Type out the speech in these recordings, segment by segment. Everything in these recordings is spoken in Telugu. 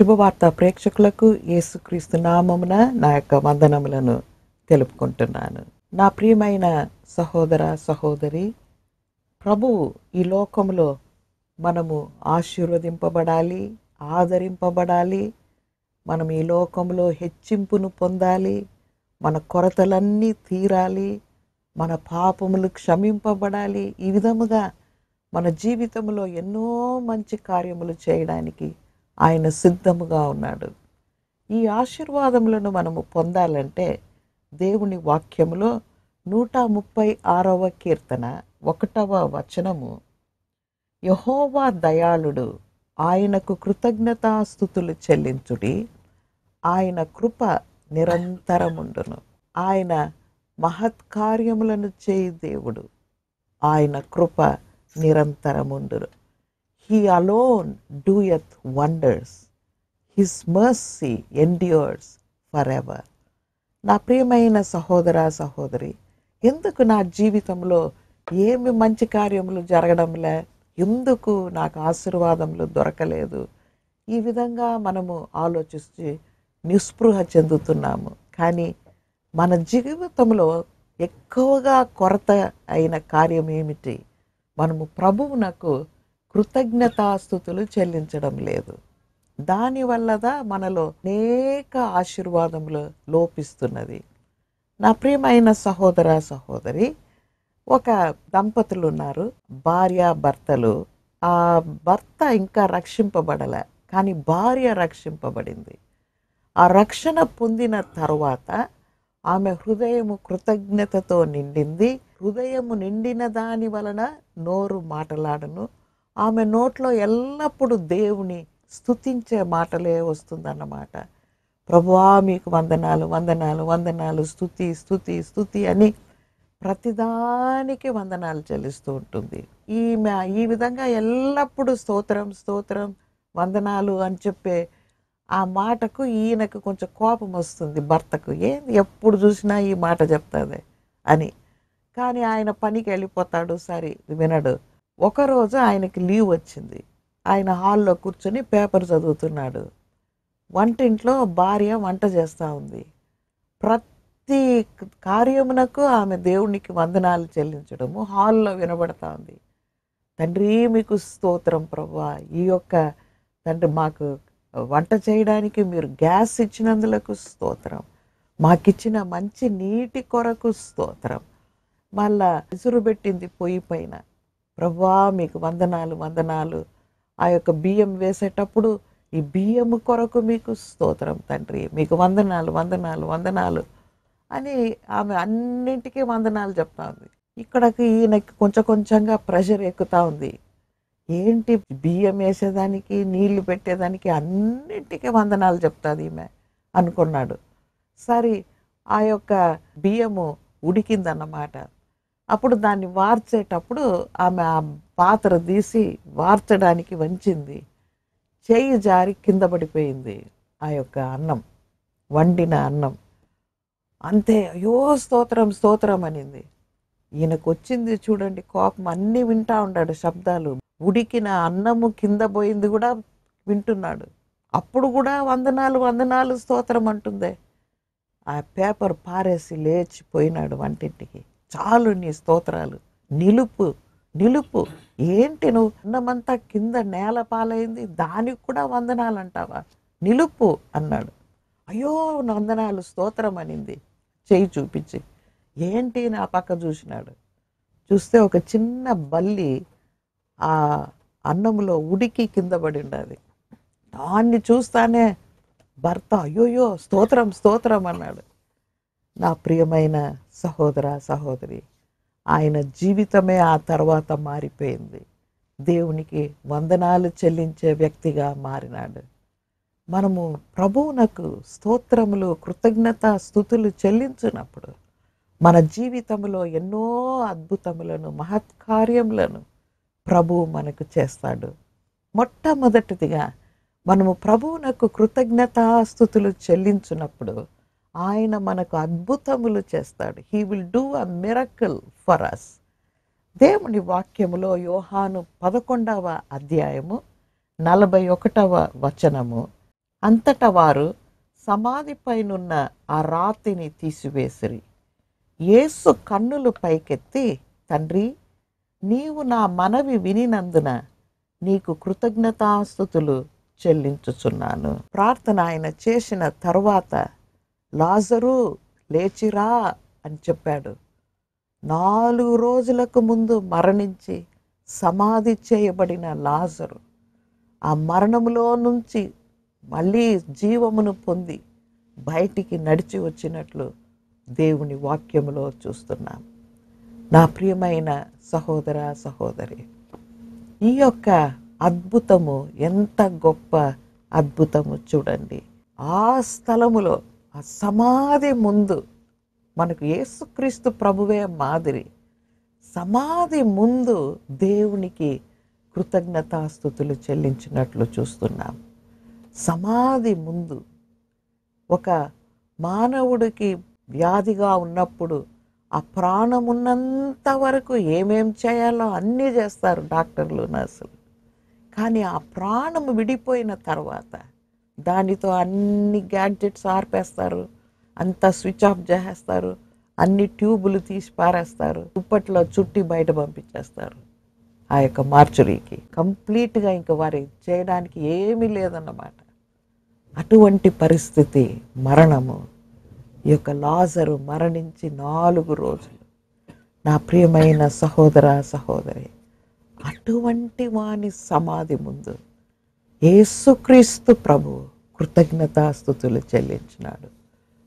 శుభవార్త ప్రేక్షకులకు యేసుక్రీస్తు నామమున నా యొక్క వందనములను తెలుపుకుంటున్నాను. నా ప్రియమైన సహోదర సహోదరి ప్రభువు ఈ లోకంలో మనము ఆశీర్వదింపబడాలి ఆదరింపబడాలి మనం ఈ లోకంలో హెచ్చింపును పొందాలి మన కొరతలన్నీ తీరాలి మన పాపములు క్షమింపబడాలి. ఈ విధముగా మన జీవితంలో ఎన్నో మంచి కార్యములు చేయడానికి ఆయన సిద్ధముగా ఉన్నాడు. ఈ ఆశీర్వాదములను మనము పొందాలంటే దేవుని వాక్యములో నూట ముప్పై ఆరవ కీర్తన ఒకటవ వచనము యహోవా దయాళుడు ఆయనకు కృతజ్ఞతాస్థుతులు చెల్లించుడి ఆయన కృప నిరంతరముండును. ఆయన మహత్కార్యములను చేయి దేవుడు ఆయన కృప నిరంతరముండును. He alone doeth wonders his mercy endures forever నా ప్రియమైన సహోదర సహోదరి ఎందుకు నా జీవితంలో ఏమి మంచి కార్యములు జరగడంలే? ఎందుకు నాకు ఆశీర్వాదములు దొరకలేదు? ఈ విధంగా మనము ఆలోచిస్తూ నిస్పృహ చెందుతున్నాము. కానీ మన జీవితంలో ఎక్కువగా కొరత అయిన కార్యం ఏమిటి? మనము ప్రభువునకు కృతజ్ఞతాస్థుతులు చెల్లించడం లేదు. దానివల్లదా మనలో అనేక ఆశీర్వాదములు లోపిస్తున్నది. నా ప్రియమైన సహోదర సహోదరి ఒక దంపతులు ఉన్నారు భార్య భర్తలు. ఆ భర్త ఇంకా రక్షింపబడలే కానీ భార్య రక్షింపబడింది. ఆ రక్షణ పొందిన తర్వాత ఆమె హృదయము కృతజ్ఞతతో నిండింది. హృదయము నిండిన దాని వలన నోరు మాటలాడను. ఆమె నోట్లో ఎల్లప్పుడూ దేవుని స్థుతించే మాటలే వస్తుందన్నమాట. ప్రభువా మీకు వందనాలు వందనాలు వందనాలు స్థుతి స్థుతి స్తుతి అని ప్రతిదానికి వందనాలు చెల్లిస్తూ ఉంటుంది. ఈమె ఈ విధంగా ఎల్లప్పుడూ స్తోత్రం స్తోత్రం వందనాలు అని చెప్పే ఆ మాటకు ఈయనకు కొంచెం కోపం వస్తుంది భర్తకు. ఏంది ఎప్పుడు చూసినా ఈ మాట చెప్తుంది అని. కానీ ఆయన పనికి వెళ్ళిపోతాడు సరే వినడు. ఒకరోజు ఆయనకి లీవ్ వచ్చింది. ఆయన హాల్లో కూర్చొని పేపర్ చదువుతున్నాడు. వంటింట్లో భార్య వంట చేస్తూ ఉంది. ప్రతి కార్యమునకు ఆమె దేవునికి వందనాలు చెల్లించడము హాల్లో వినబడతా ఉంది. తండ్రి మీకు స్తోత్రం ప్రభా. ఈ యొక్క తండ్రి మాకు వంట చేయడానికి మీరు గ్యాస్ ఇచ్చినందులకు స్తోత్రం. మాకిచ్చిన మంచి నీటి కొరకు స్తోత్రం. మళ్ళా విసురు పెట్టింది పొయ్యి పైన. ప్రభా మీకు వందనాలు వందనాలు. ఆ యొక్క బియ్యం వేసేటప్పుడు ఈ బియ్యం కొరకు మీకు స్తోత్రం తండ్రి. మీకు వందనాలు వందనాలు వందనాలు అని ఆమె అన్నింటికీ వందనాలు చెప్తా ఉంది. ఇక్కడకి ఈయనకి కొంచెం కొంచెంగా ప్రెషర్ ఎక్కుతా ఉంది. ఏంటి బియ్యం వేసేదానికి నీళ్ళు పెట్టేదానికి అన్నింటికీ వందనాలు చెప్తుంది ఈమె అనుకున్నాడు. సరే ఆ యొక్క బియ్యము ఉడికిందన్నమాట. అప్పుడు దాన్ని వార్చేటప్పుడు ఆమె ఆ పాత్ర తీసి వార్చడానికి వంచింది. చేయి జారి కింద పడిపోయింది ఆ యొక్క అన్నం వండిన అన్నం. అంతే అయ్యో స్తోత్రం స్తోత్రం అనింది. ఈయనకు వచ్చింది చూడండి కోపం అన్నీ వింటా ఉన్నాడు శబ్దాలు. ఉడికిన అన్నము కింద పోయింది కూడా వింటున్నాడు. అప్పుడు కూడా వందనాలు వందనాలు స్తోత్రం అంటుందే. ఆ పేపర్ పారేసి లేచిపోయినాడు వంటింటికి. చాలు నీ స్తోత్రాలు. నిలుపు నిలుపు. ఏంటి నువ్వు అన్నమంతా కింద నేల పాలైంది? దానికి కూడా వందనాలు అంటావా నిలుపు అన్నాడు. అయ్యో వందనాలు స్తోత్రం అనింది. చేయి చూపించి. ఏంటి నా పక్క చూసినాడు? చూస్తే ఒక చిన్న బల్లి ఆ అన్నంలో ఉడికి కింద పడి ఉండదు దాన్ని చూస్తానే భర్త అయ్యోయో స్తోత్రం స్తోత్రం అన్నాడు. నా ప్రియమైన సహోదర సహోదరి ఆయన జీవితమే ఆ తర్వాత మారిపోయింది. దేవునికి వందనాలు చెల్లించే వ్యక్తిగా మారినాడు. మనము ప్రభువునకు స్తోత్రములు కృతజ్ఞత స్థుతులు చెల్లించినప్పుడు మన జీవితంలో ఎన్నో అద్భుతములను మహత్కార్యములను ప్రభువు మనకు చేస్తాడు. మొట్టమొదటిదిగా మనము ప్రభువునకు కృతజ్ఞతాస్థుతులు చెల్లించినప్పుడు ఆయన మనకు అద్భుతములు చేస్తాడు. He will do a miracle for us దేవుని వాక్యములో యోహాను పదకొండవ అధ్యాయము నలభై ఒకటవ వచనము అంతటా వారు సమాధిపైనున్న ఆ రాతిని తీసివేసిరి. యేసు కన్నులు పైకెత్తి తండ్రి నీవు నా మనవి వినినందున నీకు కృతజ్ఞతాస్థుతులు చెల్లించుచున్నాను. ప్రార్థన ఆయన చేసిన తరువాత లాజరు లేచిరా అని చెప్పాడు. నాలుగు రోజులకు ముందు మరణించి సమాధి చేయబడిన లాజరు ఆ మరణములో నుంచి మళ్ళీ జీవమును పొంది బయటికి నడిచి వచ్చినట్లు దేవుని వాక్యములో చూస్తున్నాం. నా ప్రియమైన సహోదర సహోదరి ఈ యొక్క అద్భుతము ఎంత గొప్ప అద్భుతము చూడండి. ఆ స్థలములో ఆ సమాధి ముందు మనకు యేసుక్రీస్తు ప్రభువే మాదిరి సమాధి ముందు దేవునికి కృతజ్ఞతాస్థుతులు చెల్లించినట్లు చూస్తున్నాం. సమాధి ముందు ఒక మానవుడికి వ్యాధిగా ఉన్నప్పుడు ఆ ప్రాణం ఉన్నంత వరకు ఏమేం చేయాలో అన్నీ చేస్తారు డాక్టర్లు నర్సులు. కానీ ఆ ప్రాణం విడిపోయిన తర్వాత దానితో అన్ని గ్యాడ్జెట్స్ ఆర్పేస్తారు. అంతా స్విచ్ ఆఫ్ చేసేస్తారు. అన్ని ట్యూబులు తీసి పారేస్తారు. దుప్పట్లో చుట్టి బయట పంపించేస్తారు. ఆ యొక్క మార్చురీకి. కంప్లీట్గా ఇంకా వారి చేయడానికి ఏమీ లేదన్నమాట. అటువంటి పరిస్థితి మరణము ఈ యొక్క లాజరు మరణించి నాలుగు రోజులు. నా ప్రియమైన సహోదర సహోదరి అటువంటి వాని సమాధి ముందు యేసుక్రీస్తు ప్రభు కృతజ్ఞతాస్థుతులు చెల్లించినాడు.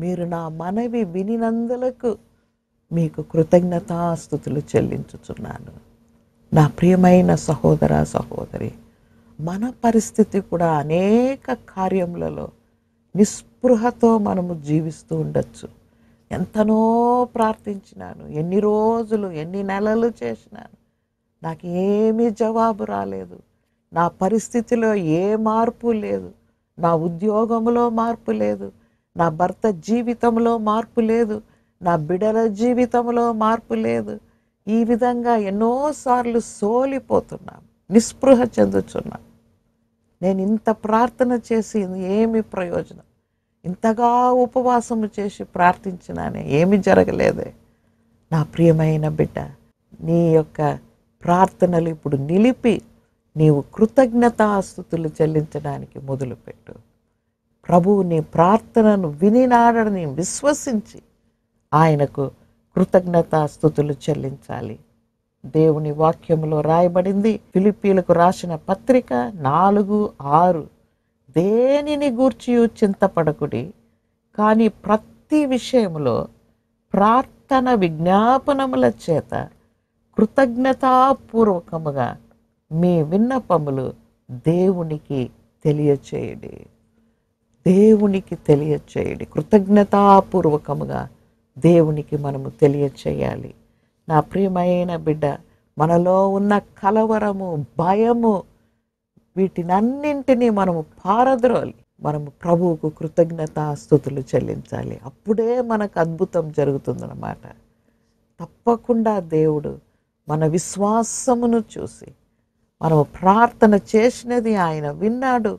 మీరు నా మనవి వినినందులకు మీకు కృతజ్ఞతాస్థుతులు చెల్లించుచున్నాను. నా ప్రియమైన సహోదర సహోదరి మన పరిస్థితి కూడా అనేక కార్యములలో నిస్పృహతో మనము జీవిస్తూ ఉండొచ్చు. ఎంతనో ప్రార్థించినాను ఎన్ని రోజులు ఎన్ని నెలలు చేసినాను నాకు ఏమీ జవాబు రాలేదు. నా పరిస్థితిలో ఏ మార్పు లేదు. నా ఉద్యోగంలో మార్పు లేదు. నా భర్త జీవితంలో మార్పు లేదు. నా బిడల జీవితంలో మార్పు లేదు. ఈ విధంగా ఎన్నోసార్లు సోలిపోతున్నాం. నిస్పృహ చెందుతున్నాం. నేను ఇంత ప్రార్థన చేసి ఏమి ప్రయోజనం? ఇంతగా ఉపవాసము చేసి ప్రార్థించినానే ఏమి జరగలేదే. నా ప్రియమైన బిడ్డ నీ యొక్క ప్రార్థనలు ఇప్పుడు నిలిపి నీవు కృతజ్ఞతాస్థుతులు చెల్లించడానికి మొదలుపెట్టు. ప్రభువు నీ ప్రార్థనను వినినాడని విశ్వసించి ఆయనకు కృతజ్ఞతాస్థుతులు చెల్లించాలి. దేవుని వాక్యంలో రాయబడింది ఫిలిపీలకు రాసిన పత్రిక నాలుగు ఆరు దేనిని గూర్చి చింతపడకుడి? కానీ ప్రతి విషయంలో ప్రార్థన విజ్ఞాపనముల చేత కృతజ్ఞతాపూర్వకముగా మీ విన్నపములు దేవునికి తెలియచేయడి. దేవునికి తెలియచేయడి. కృతజ్ఞతాపూర్వకముగా దేవునికి మనము తెలియచేయాలి. నా ప్రియమైన బిడ్డ మనలో ఉన్న కలవరము భయము వీటినన్నింటినీ మనము పారద్రోలి. మనము ప్రభువుకు కృతజ్ఞతాస్థుతులు చెల్లించాలి. అప్పుడే మనకు అద్భుతం జరుగుతుందన్నమాట. తప్పకుండా దేవుడు మన విశ్వాసమును చూసి మనము ప్రార్థన చేసినది ఆయన విన్నాడు.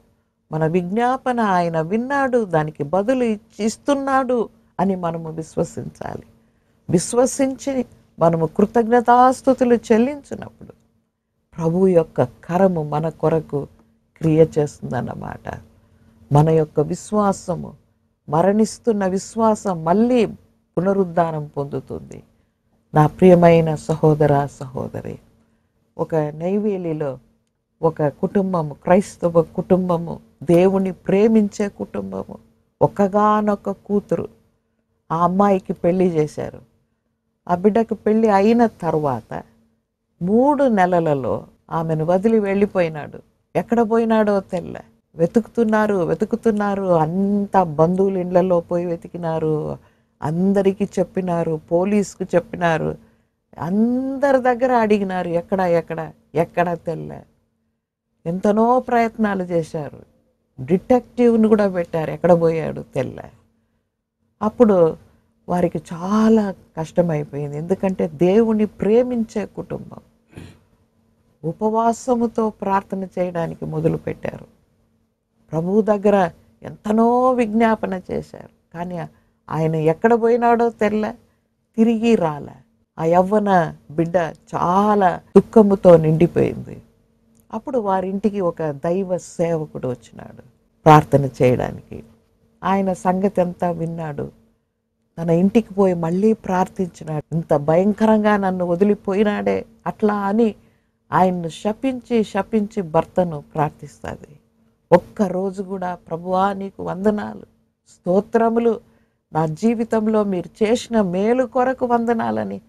మన విజ్ఞాపన ఆయన విన్నాడు. దానికి బదులు ఇచ్చి ఇస్తున్నాడు అని మనము విశ్వసించాలి. విశ్వసించి మనము కృతజ్ఞతాస్థుతులు చెల్లించినప్పుడు ప్రభు యొక్క కరము మన కొరకు క్రియ చేస్తుందన్నమాట. మన యొక్క విశ్వాసము మరణిస్తున్న విశ్వాసం మళ్ళీ పునరుద్ధానం పొందుతుంది. నా ప్రియమైన సహోదర సహోదరి ఒక నైవేలిలో ఒక కుటుంబము క్రైస్తవ కుటుంబము దేవుని ప్రేమించే కుటుంబము ఒక్కగానొక్క కూతురు ఆ అమ్మాయికి పెళ్ళి చేశారు. ఆ బిడ్డకు పెళ్ళి అయిన తర్వాత మూడు నెలలలో ఆమెను వదిలి వెళ్ళిపోయినాడు. ఎక్కడ పోయినాడో తెల్ల. వెతుకుతున్నారు వెతుకుతున్నారు అంత బంధువుల ఇండ్లలో పోయి వెతికినారు అందరికీ చెప్పినారు పోలీసుకు చెప్పినారు అందరి దగ్గర అడిగినారు ఎక్కడ ఎక్కడ ఎక్కడ తెల్ల. ఎంతనో ప్రయత్నాలు చేశారు. డిటెక్టివ్ని కూడా పెట్టారు ఎక్కడ పోయాడు తెల్ల. అప్పుడు వారికి చాలా కష్టమైపోయింది. ఎందుకంటే దేవుని ప్రేమించే కుటుంబం. ఉపవాసముతో ప్రార్థన చేయడానికి మొదలుపెట్టారు ప్రభువు దగ్గర ఎంతనో విజ్ఞాపన చేశారు. కానీ ఆయన ఎక్కడ పోయినాడో తెల్ల తిరిగి రాలే. ఆ యవ్వన బిడ్డ చాలా దుఃఖముతో నిండిపోయింది. అప్పుడు వారింటికి ఒక దైవ సేవకుడు వచ్చినాడు ప్రార్థన చేయడానికి. ఆయన సంగతి అంతా విన్నాడు. తన ఇంటికి పోయి మళ్ళీ ప్రార్థించినాడు. ఇంత భయంకరంగా నన్ను వదిలిపోయినాడే అట్లా అని ఆయన్ను శపించి శపించి భర్తను ప్రార్థిస్తుంది. ఒక్క రోజు కూడా ప్రభువా నీకు వందనాలు స్తోత్రములు. నా జీవితంలో మీరు చేసిన మేలు కొరకు వందనాలని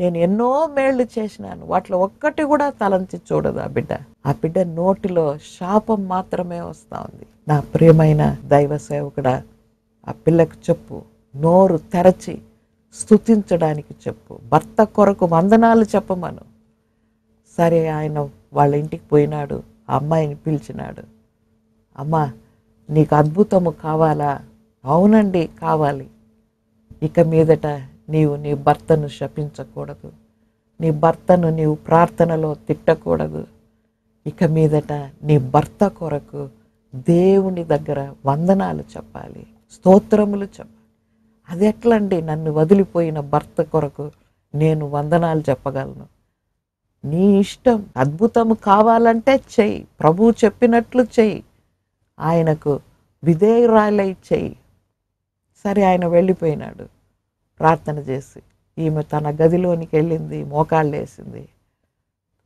నేను ఎన్నో మేళ్ళు చేసినాను. వాటిలో ఒక్కటి కూడా తలంచి చూడదు ఆ బిడ్డ. ఆ బిడ్డ నోటిలో శాపం మాత్రమే వస్తూ ఉంది. నా ప్రియమైన దైవ సేవకుడా ఆ పిల్లకు చెప్పు. నోరు తెరచి స్థుతించడానికి చెప్పు. భర్త కొరకు వందనాలు చెప్పమను. సరే ఆయన వాళ్ళ ఇంటికి పోయినాడు. ఆ అమ్మాయిని పిలిచినాడు. అమ్మా నీకు అద్భుతము కావాలా? అవునండి కావాలి. ఇక మీదట నీవు నీ భర్తను శపించకూడదు. నీ భర్తను నీవు ప్రార్థనలో తిట్టకూడదు. ఇక మీదట నీ భర్త కొరకు దేవుని దగ్గర వందనాలు చెప్పాలి. స్తోత్రములు చెప్పాలి. అది ఎట్లండి? నన్ను వదిలిపోయిన భర్త కొరకు నేను వందనాలు చెప్పగలను. నీ ఇష్టం అద్భుతము కావాలంటే చెయ్యి. ప్రభువు చెప్పినట్లు చెయ్యి. ఆయనకు విధేయురాలై చెయ్యి. సరే ఆయన వెళ్ళిపోయినాడు. ప్రార్థన చేసి ఈమె తన గదిలోనికి వెళ్ళింది మోకాళ్ళు వేసింది.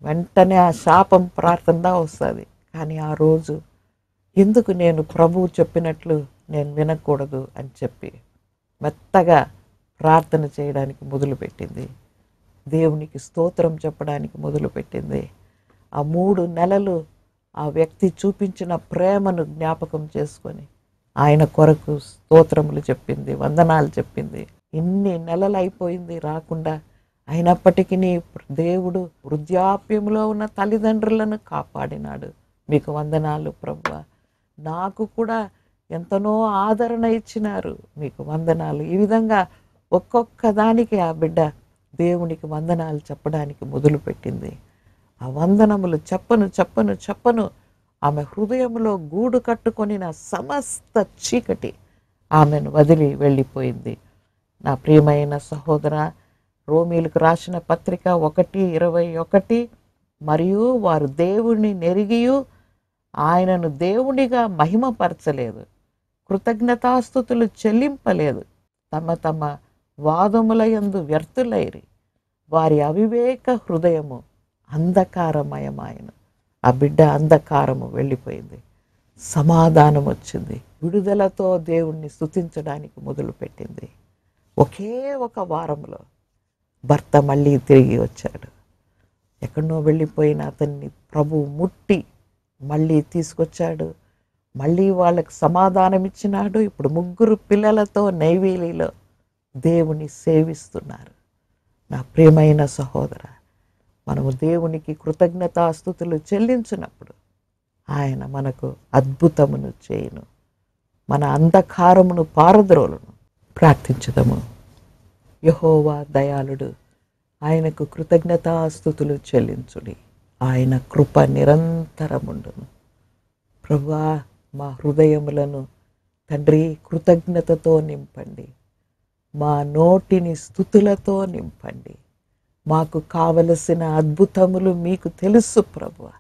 వెంటనే ఆ శాపం ప్రార్థనగా వస్తుంది. కానీ ఆ రోజు ఎందుకు నేను ప్రభువు చెప్పినట్లు నేను వినకూడదు అని చెప్పి మెత్తగా ప్రార్థన చేయడానికి మొదలుపెట్టింది. దేవునికి స్తోత్రం చెప్పడానికి మొదలుపెట్టింది. ఆ మూడు నెలలు ఆ వ్యక్తి చూపించిన ప్రేమను జ్ఞాపకం చేసుకొని ఆయన కొరకు స్తోత్రములు చెప్పింది వందనాలు చెప్పింది. ఇన్ని నెలలు అయిపోయింది రాకుండా. అయినప్పటికీ దేవుడు వృద్ధాప్యంలో ఉన్న తల్లిదండ్రులను కాపాడినాడు. మీకు వందనాలు ప్రభు నాకు కూడా ఎంతనో ఆదరణ ఇచ్చినారు. మీకు వందనాలు. ఈ విధంగా ఒక్కొక్క దానికి ఆ బిడ్డ దేవునికి వందనాలు చెప్పడానికి మొదలుపెట్టింది. ఆ వందనములు చెప్పను చెప్పను చెప్పను. ఆమె హృదయంలో గూడు కట్టుకొనిన సమస్త చీకటి ఆమెను వదిలి వెళ్ళిపోయింది. నా ప్రియమైన సహోదర రోమీలకు రాసిన పత్రిక ఒకటి ఇరవై ఒకటి మరియు వారు దేవుణ్ణి నెరిగియు ఆయనను దేవునిగా మహిమపరచలేదు కృతజ్ఞతాస్థుతులు చెల్లింపలేదు తమ తమ వాదముల యందు వ్యర్థులైరి వారి అవివేక హృదయము అంధకారమయమాయను. ఆ బిడ్డ అంధకారము వెళ్ళిపోయింది సమాధానం వచ్చింది విడుదలతో దేవుణ్ణి స్థుతించడానికి మొదలుపెట్టింది. ఒకే ఒక వారంలో భర్త మళ్ళీ తిరిగి వచ్చాడు. ఎక్కడో వెళ్ళిపోయిన అతన్ని ప్రభు ముట్టి మళ్ళీ తీసుకొచ్చాడు. మళ్ళీ వాళ్ళకి సమాధానం ఇచ్చినాడు. ఇప్పుడు ముగ్గురు పిల్లలతో నైవేలిలో దేవుని సేవిస్తున్నారు. నా ప్రియమైన సహోదర మనము దేవునికి కృతజ్ఞతాస్థుతులు చెల్లించినప్పుడు ఆయన మనకు అద్భుతమును చేయును. మన అంధకారమును పారద్రోలును. ప్రార్థించదము. యహోవా దయాళుడు ఆయనకు కృతజ్ఞతాస్థుతులు చెల్లించుడి. ఆయన కృప నిరంతరముండును. ప్రభువా మా హృదయములను తండ్రి కృతజ్ఞతతో నింపండి. మా నోటిని స్థుతులతో నింపండి. మాకు కావలసిన అద్భుతములు మీకు తెలుసు ప్రభువ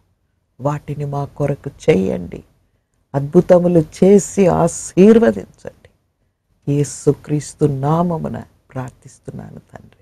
వాటిని మా కొరకు చెయ్యండి అద్భుతములు చేసి ఆశీర్వదించండి. యేసుక్రీస్తు నామమున ప్రార్థిస్తున్నాను తండ్రి.